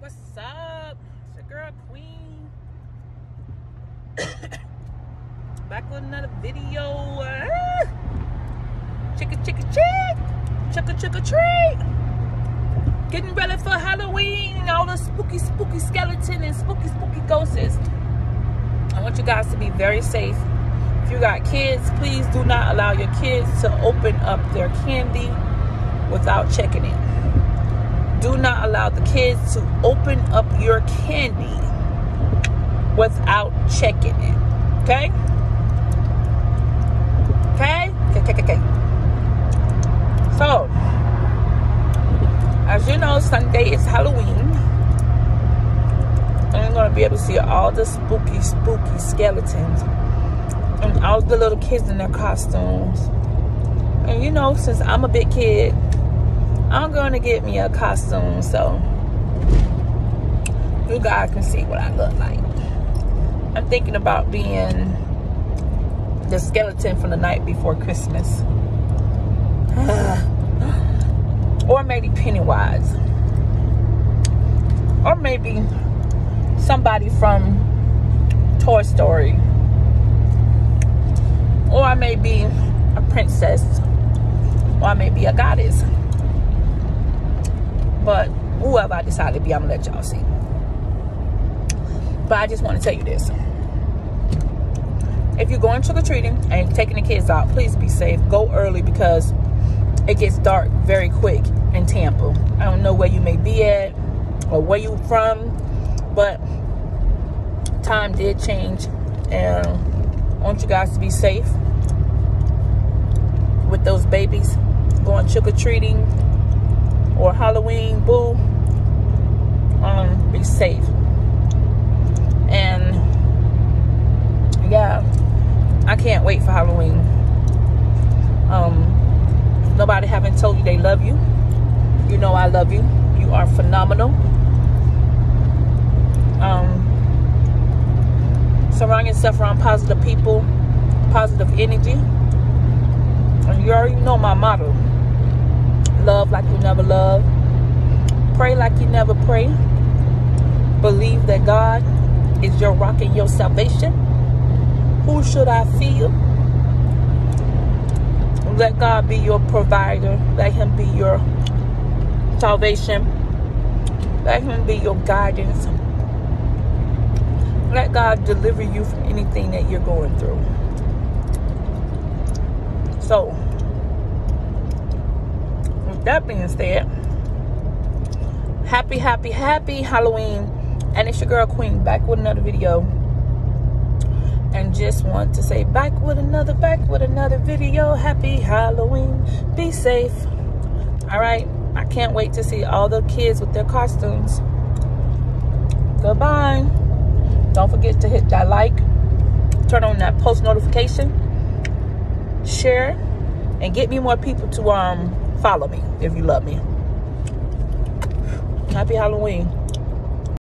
What's up? It's your girl Queen. Back with another video. Ah! Chicka chicka chick. Chicka chicka treat. Getting ready for Halloween and all the spooky spooky skeleton and spooky spooky ghosts. I want you guys to be very safe. If you got kids, please do not allow your kids to open up their candy without checking it do not allow the kids to open up your candy without checking it. Okay? Okay? Okay, okay, okay. So, as you know, Sunday is Halloween. And you're going to be able to see all the spooky, spooky skeletons. And all the little kids in their costumes. And you know, since I'm a big kid, I'm going to get me a costume so you guys can see what I look like. I'm thinking about being the skeleton from the night before Christmas. or maybe Pennywise. Or maybe somebody from Toy Story. Or I may be a princess. Or I may be a goddess. But whoever I decide to be, I'm gonna let y'all see. But I just want to tell you this. If you're going trick-or-treating and taking the kids out, please be safe. Go early because it gets dark very quick in Tampa. I don't know where you may be at or where you from, but time did change. And I want you guys to be safe with those babies going trick-or-treating or Halloween, boo, um, be safe. And yeah, I can't wait for Halloween. Um, nobody haven't told you they love you. You know I love you. You are phenomenal. Um, surround yourself around positive people, positive energy. And you already know my motto Love like you never loved. Pray like you never pray. Believe that God is your rock and your salvation. Who should I feel? Let God be your provider. Let him be your salvation. Let him be your guidance. Let God deliver you from anything that you're going through. So, that being said, happy, happy, happy Halloween. And it's your girl Queen back with another video. And just want to say back with another, back with another video. Happy Halloween. Be safe. All right. I can't wait to see all the kids with their costumes. Goodbye. Don't forget to hit that like. Turn on that post notification. Share. And get me more people to um follow me if you love me. Happy Halloween.